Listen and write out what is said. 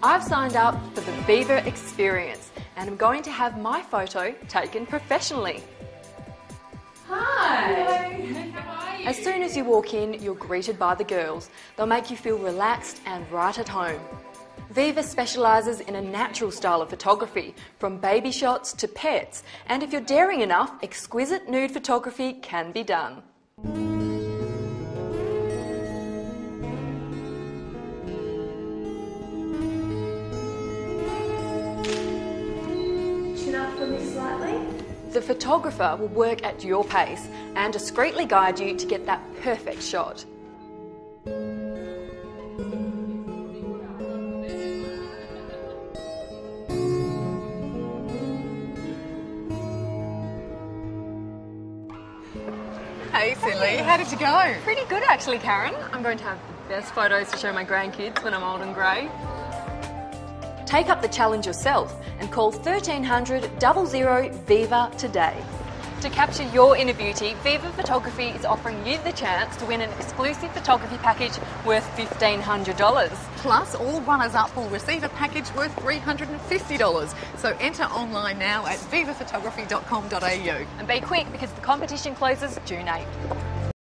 I've signed up for the Viva experience and I'm going to have my photo taken professionally. Hi! As soon as you walk in, you're greeted by the girls. They'll make you feel relaxed and right at home. Viva specialises in a natural style of photography, from baby shots to pets, and if you're daring enough, exquisite nude photography can be done. Chin up for me slightly. The photographer will work at your pace and discreetly guide you to get that perfect shot. Hey, Silly, how did you go? Pretty good actually, Karen. I'm going to have the best photos to show my grandkids when I'm old and grey. Take up the challenge yourself and call 1300 00 Viva today. To capture your inner beauty, Viva Photography is offering you the chance to win an exclusive photography package worth $1,500. Plus, all runners up will receive a package worth $350. So enter online now at vivaphotography.com.au. And be quick because the competition closes June 8th.